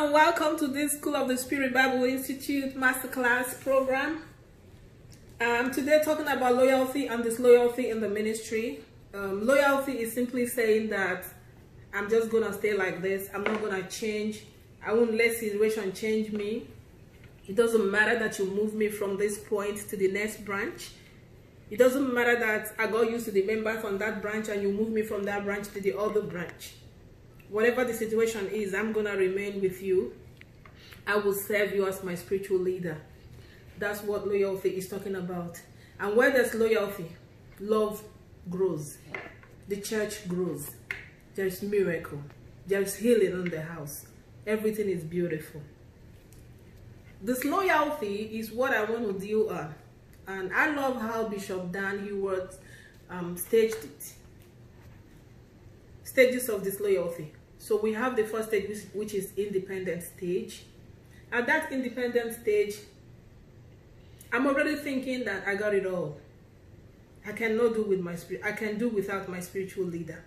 and welcome to this School of the Spirit Bible Institute Masterclass program. Um, today talking about loyalty and disloyalty in the ministry. Um, loyalty is simply saying that I'm just to stay like this. I'm not to change. I won't let situation change me. It doesn't matter that you move me from this point to the next branch. It doesn't matter that I got used to the member from that branch and you move me from that branch to the other branch. Whatever the situation is, I'm going to remain with you. I will serve you as my spiritual leader. That's what loyalty is talking about. And where there's loyalty, love grows. The church grows. There's miracle. There's healing in the house. Everything is beautiful. This loyalty is what I want to deal on. And I love how Bishop Dag Heward um, staged it. Stages of disloyalty. So we have the first stage, which is independent stage. At that independent stage, I'm already thinking that I got it all. I cannot do with my spirit. I can do without my spiritual leader.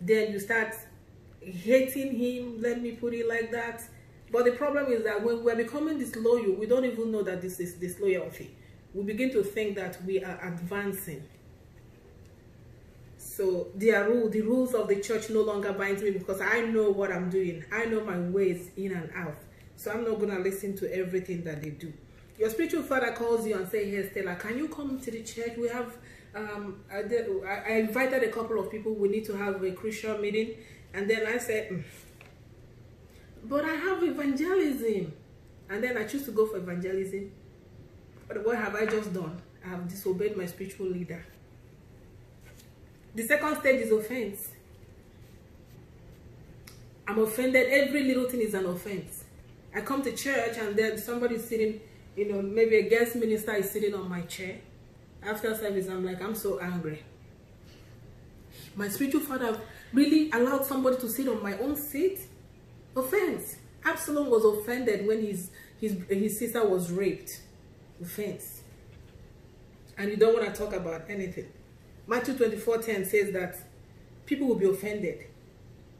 Then you start hating him. Let me put it like that. But the problem is that when we're becoming disloyal, we don't even know that this is disloyalty. We begin to think that we are advancing. So their rule, the rules of the church no longer binds me because I know what I'm doing. I know my ways in and out. So I'm not going to listen to everything that they do. Your spiritual father calls you and say, hey, Stella, can you come to the church? We have, um, I, I invited a couple of people. We need to have a crucial meeting. And then I said, mm, but I have evangelism. And then I choose to go for evangelism. But what have I just done? I have disobeyed my spiritual leader. The second stage is offense. I'm offended. Every little thing is an offense. I come to church and then somebody sitting, you know, maybe a guest minister is sitting on my chair. After service, I'm like, I'm so angry. My spiritual father really allowed somebody to sit on my own seat. Offense. Absalom was offended when his, his, his sister was raped. Offense. And you don't want to talk about anything. Matthew 24 10 says that people will be offended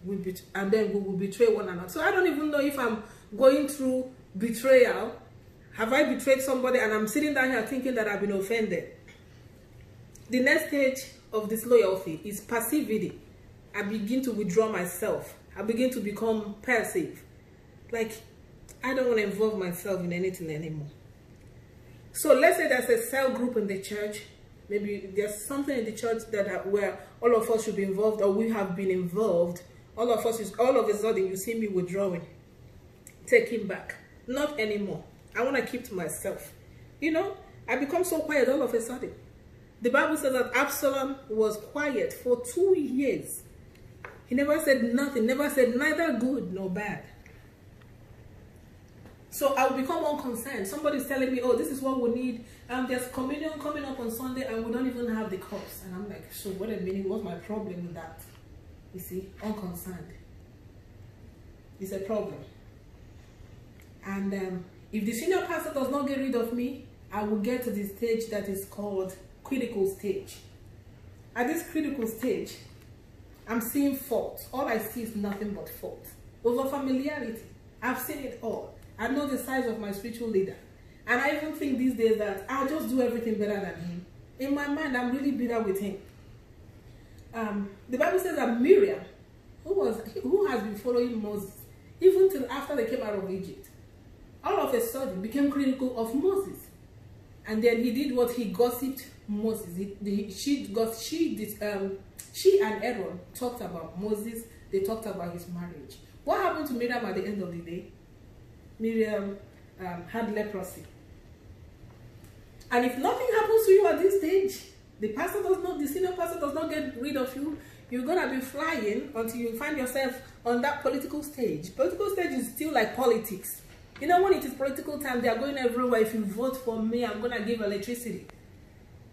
will be, and then we will betray one another. So I don't even know if I'm going through betrayal. Have I betrayed somebody and I'm sitting down here thinking that I've been offended? The next stage of disloyalty is passivity. I begin to withdraw myself. I begin to become passive. Like, I don't want to involve myself in anything anymore. So let's say there's a cell group in the church maybe there's something in the church that where all of us should be involved or we have been involved. All of us is all of a sudden you see me withdrawing taking back. Not anymore. I want to keep to myself. You know i become so quiet all of a sudden. The bible says that absalom was quiet for two years. He never said nothing never said neither good nor bad so I will become unconcerned. Somebody's telling me, oh, this is what we need. Um, there's communion coming up on Sunday and we don't even have the cups. And I'm like, so what a minute, what's my problem with that? You see, unconcerned. It's a problem. And um, if the senior pastor does not get rid of me, I will get to the stage that is called critical stage. At this critical stage, I'm seeing fault. All I see is nothing but fault. Over familiarity. I've seen it all. I know the size of my spiritual leader. And I even think these days that I'll just do everything better than him. In my mind, I'm really bitter with him. Um, the Bible says that Miriam, who was who has been following Moses, even till after they came out of Egypt, all of a sudden became critical of Moses. And then he did what he gossiped Moses. He, the, she got she did um she and Aaron talked about Moses. They talked about his marriage. What happened to Miriam at the end of the day? Miriam um, had leprosy. And if nothing happens to you at this stage, the pastor does not, the senior pastor does not get rid of you, you're gonna be flying until you find yourself on that political stage. Political stage is still like politics. You know, when it is political time, they are going everywhere. If you vote for me, I'm gonna give electricity.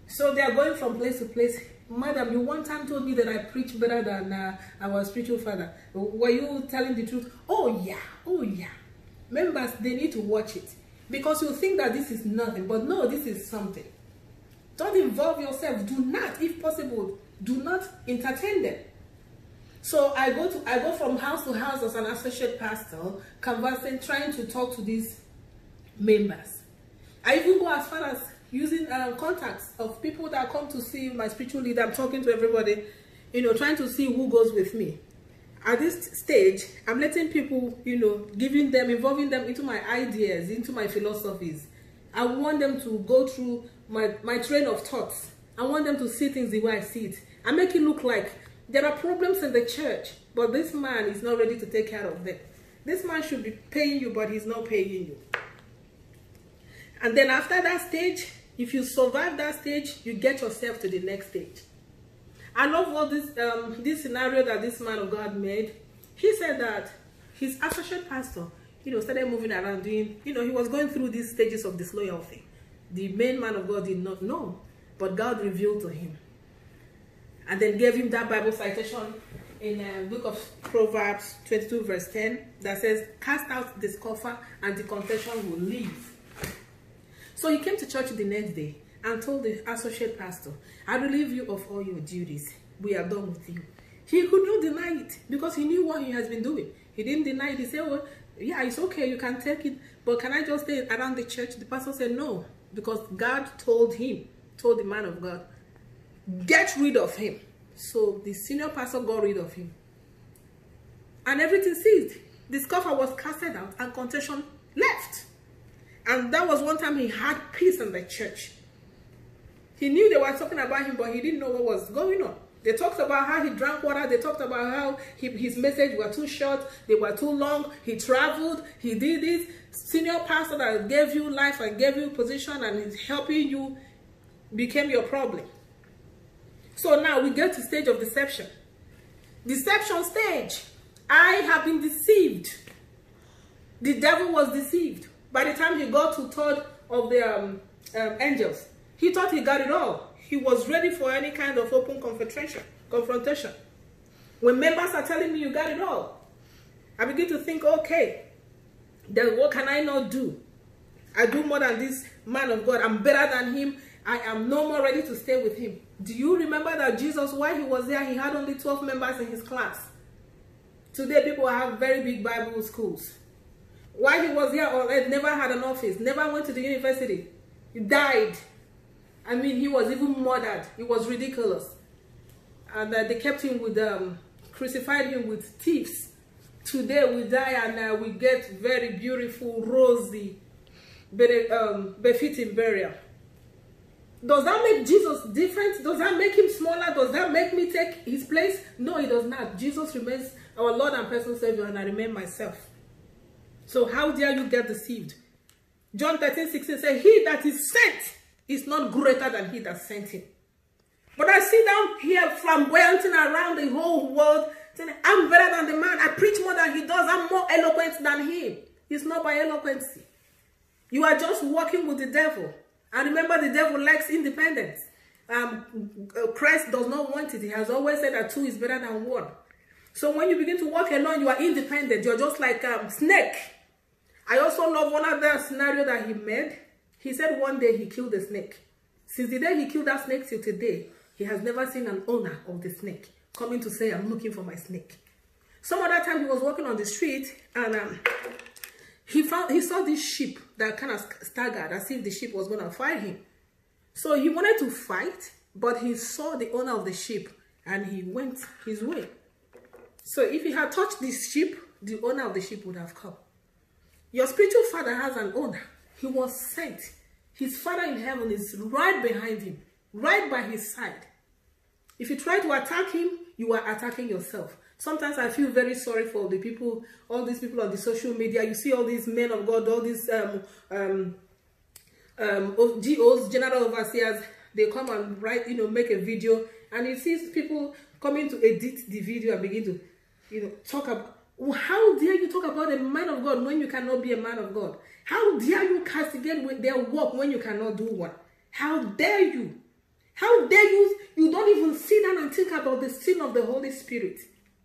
So they are going from place to place. Madam, you one time told me that I preach better than uh, our spiritual father. Were you telling the truth? Oh yeah, oh yeah. Members they need to watch it because you think that this is nothing but no this is something don't involve yourself do not if possible do not entertain them So I go to I go from house to house as an associate pastor, conversing, trying to talk to these members. I even go as far as using um, contacts of people that come to see my spiritual leader. I'm talking to everybody, you know, trying to see who goes with me. At this stage, I'm letting people, you know, giving them, involving them into my ideas, into my philosophies. I want them to go through my, my train of thoughts. I want them to see things the way I see it. I make it look like there are problems in the church, but this man is not ready to take care of them. This man should be paying you, but he's not paying you. And then after that stage, if you survive that stage, you get yourself to the next stage. I love what this um, this scenario that this man of God made. He said that his associate pastor, you know, started moving around doing, you know, he was going through these stages of disloyalty. The main man of God did not know, but God revealed to him. And then gave him that Bible citation in the uh, book of Proverbs 22 verse 10 that says, cast out the scoffer and the contention will leave. So he came to church the next day and told the associate pastor, I relieve you of all your duties. We are done with you. He could not deny it because he knew what he has been doing. He didn't deny it. He said, well, yeah, it's okay. You can take it. But can I just stay around the church? The pastor said, no. Because God told him, told the man of God, get rid of him. So the senior pastor got rid of him. And everything ceased. The scoffer was casted out and contention left. And that was one time he had peace in the church. He knew they were talking about him, but he didn't know what was going on. They talked about how he drank water. They talked about how he, his message were too short. They were too long. He traveled. He did this. Senior pastor that gave you life and gave you position and is helping you became your problem. So now we get to stage of deception. Deception stage. I have been deceived. The devil was deceived. By the time he got to third of the um, um, angels, he thought he got it all. He was ready for any kind of open confrontation. confrontation. When members are telling me you got it all, I begin to think, okay, then what can I not do? I do more than this man of God. I'm better than him. I am no more ready to stay with him. Do you remember that Jesus, while he was there, he had only 12 members in his class? Today, people have very big Bible schools. While he was here on earth, never had an office, never went to the university. He died. I mean, he was even murdered. It was ridiculous. And uh, they kept him with, um, crucified him with thieves. Today we die and uh, we get very beautiful, rosy, um, befitting burial. Does that make Jesus different? Does that make him smaller? Does that make me take his place? No, it does not. Jesus remains our Lord and personal Savior, and I remain myself. So how dare you get deceived? John 13, 16 says, He that is sent is not greater than he that sent him. But I sit down here flamboyanting around the whole world, saying, I'm better than the man. I preach more than he does. I'm more eloquent than him. It's not by eloquence. You are just working with the devil. And remember, the devil likes independence. Um, Christ does not want it. He has always said that two is better than one. So when you begin to walk alone, you are independent. You're just like um, snake. I also love one other scenario that he made. He said one day he killed a snake. Since the day he killed that snake till today, he has never seen an owner of the snake coming to say, I'm looking for my snake. Some other time he was walking on the street and um, he found he saw this sheep that kind of staggered as if the sheep was going to fight him. So he wanted to fight, but he saw the owner of the sheep and he went his way. So if he had touched this sheep, the owner of the sheep would have come. Your spiritual father has an owner. He was sent. His father in heaven is right behind him, right by his side. If you try to attack him, you are attacking yourself. Sometimes I feel very sorry for the people, all these people on the social media. You see all these men of God, all these um, um, um, GOs, general overseers, they come and write, you know, make a video, and you see people coming to edit the video and begin to, you know, talk about, how dare you talk about a man of God when you cannot be a man of God? How dare you castigate with their work when you cannot do one? How dare you? How dare you? You don't even sit down and think about the sin of the Holy Spirit.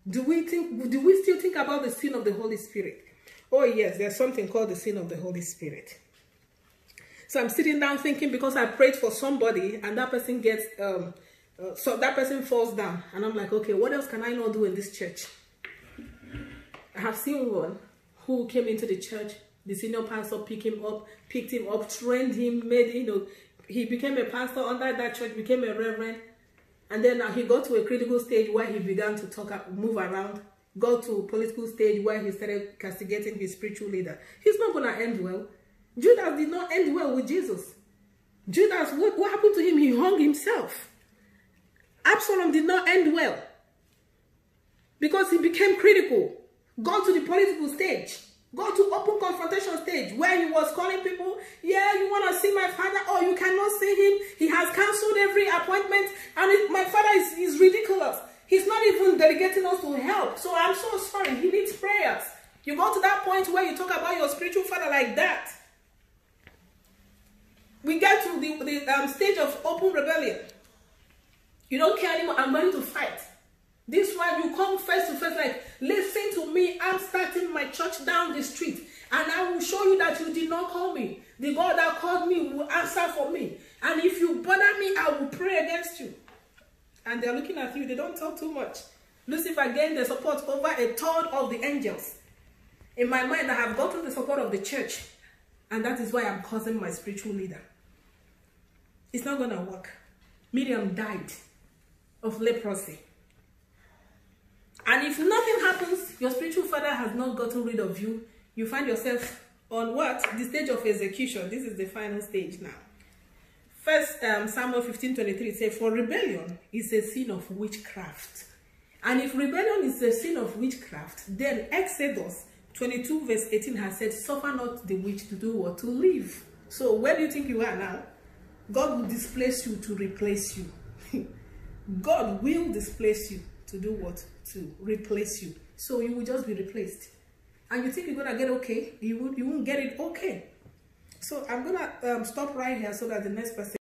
Do we think? Do we still think about the sin of the Holy Spirit? Oh yes, there's something called the sin of the Holy Spirit. So I'm sitting down thinking because I prayed for somebody and that person gets um, Uh, so that person falls down, and I'm like, okay, what else can I not do in this church? I have seen one who came into the church. The senior pastor picked him up, picked him up, trained him, made you know, he became a pastor under that church, became a reverend, and then he got to a critical stage where he began to talk, move around, got to political stage where he started castigating his spiritual leader. He's not going to end well. Judas did not end well with Jesus. Judas, what, what happened to him? He hung himself. Absalom did not end well because he became critical, got to the political stage, got to open confrontation stage where he was calling people, yeah, you want to see my father? Oh, you cannot see him. He has cancelled every appointment and it, my father is, is ridiculous. He's not even delegating us to help. So I'm so sorry. He needs prayers. You go to that point where you talk about your spiritual father like that. We get to the, the um, stage of open rebellion. You don't care anymore. I'm ready to fight. This one, you come face to face, like, listen to me. I'm starting my church down the street. And I will show you that you did not call me. The God that called me will answer for me. And if you bother me, I will pray against you. And they're looking at you. They don't talk too much. Lucifer gained the support over a third of the angels. In my mind, I have gotten the support of the church. And that is why I'm causing my spiritual leader. It's not going to work. Miriam died of leprosy. And if nothing happens, your spiritual father has not gotten rid of you, you find yourself on what? The stage of execution. This is the final stage now. First um, Samuel 15, 23 says, For rebellion is a sin of witchcraft. And if rebellion is a sin of witchcraft, then Exodus 22 verse 18 has said, Suffer not the witch to do what? To live. So where do you think you are now? God will displace you to replace you. God will displace you to do what? To replace you. So you will just be replaced. And you think you're to get okay, you, will, you won't get it okay. So I'm to um, stop right here so that the next person